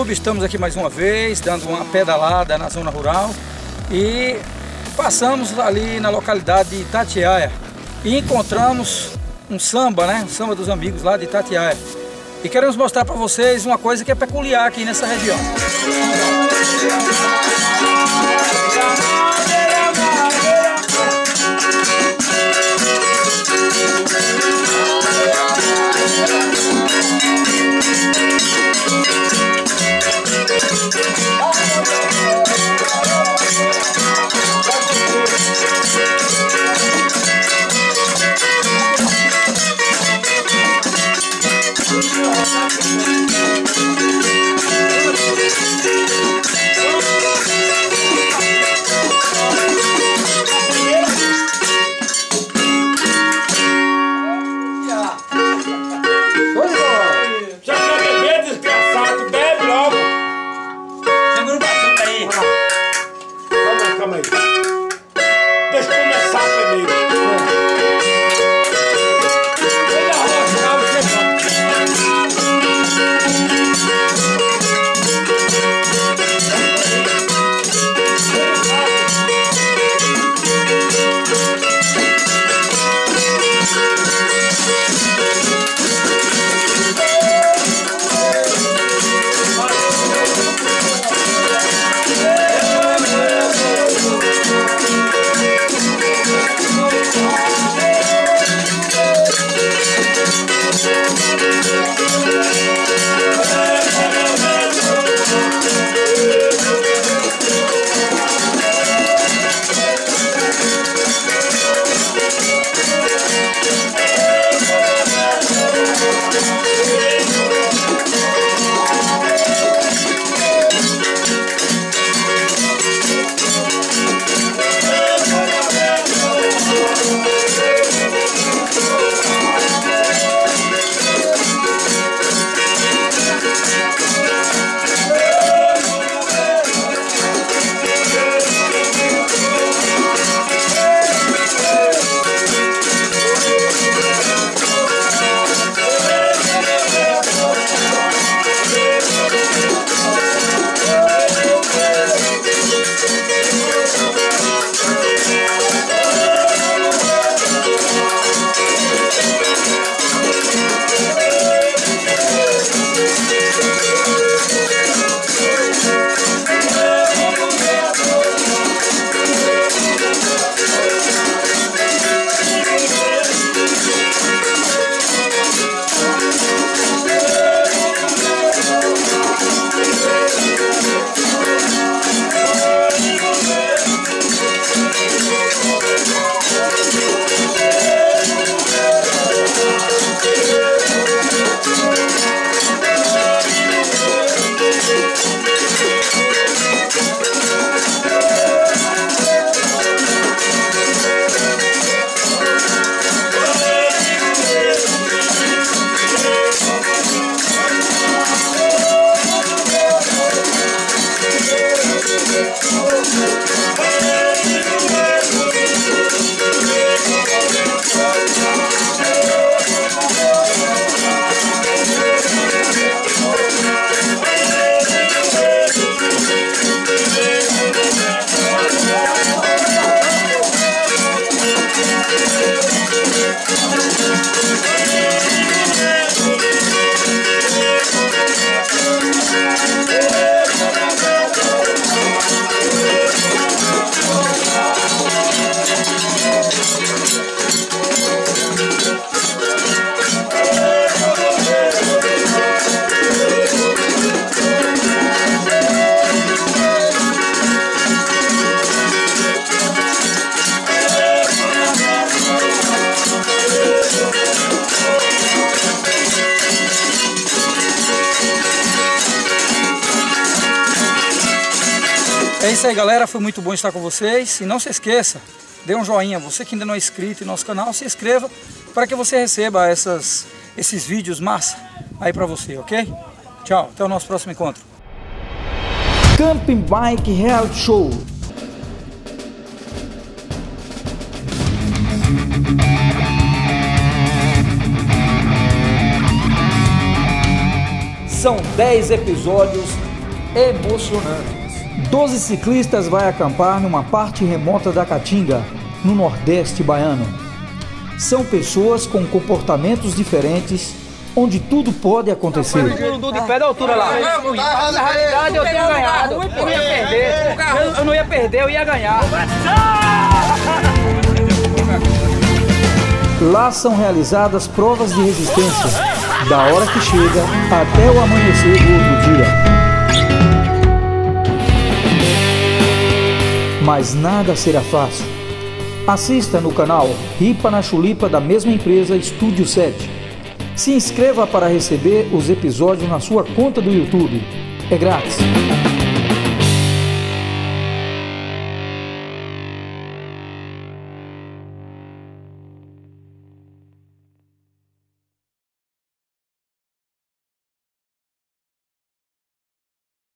YouTube, estamos aqui mais uma vez, dando uma pedalada na zona rural e passamos ali na localidade de Itatiaia e encontramos um samba, né? Um samba dos amigos lá de Itatiaia. E queremos mostrar para vocês uma coisa que é peculiar aqui nessa região. É isso aí galera, foi muito bom estar com vocês e não se esqueça, dê um joinha, você que ainda não é inscrito em nosso canal, se inscreva para que você receba essas, esses vídeos massa aí para você, ok? Tchau, até o nosso próximo encontro. Camping Bike Reality Show São 10 episódios emocionantes. 12 ciclistas vai acampar numa parte remota da Caatinga, no Nordeste baiano. São pessoas com comportamentos diferentes, onde tudo pode acontecer. Tudo de pé da altura lá. Na realidade eu tenho ganhado. Eu não ia perder. Eu, eu não ia perder, eu ia ganhar. Lá são realizadas provas de resistência, da hora que chega até o amanhecer do outro dia. Mas nada será fácil. Assista no canal Ripa na Chulipa da mesma empresa Estúdio 7. Se inscreva para receber os episódios na sua conta do YouTube. É grátis.